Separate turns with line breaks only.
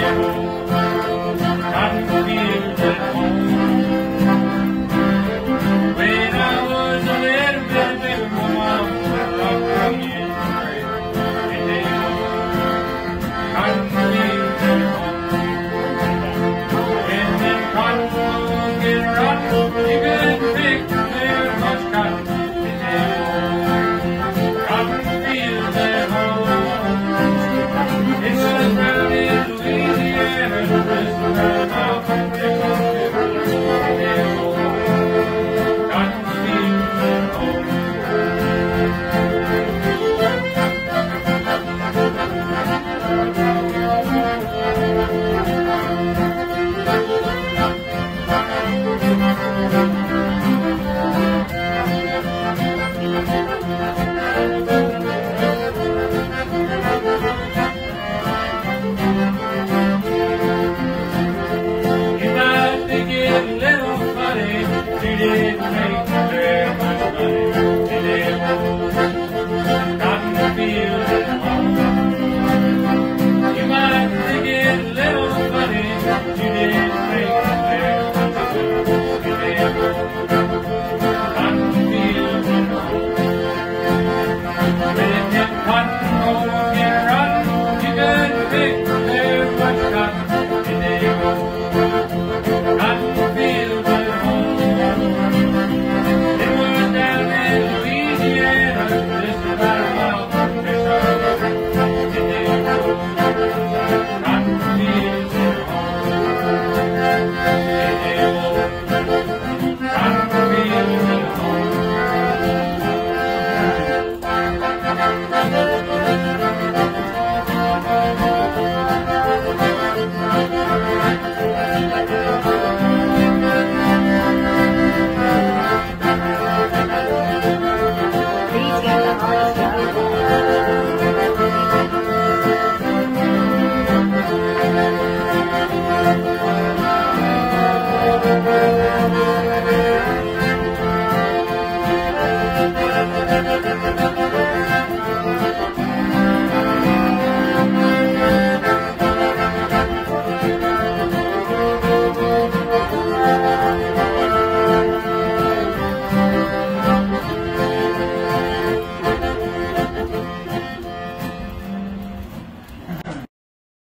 Hallelujah.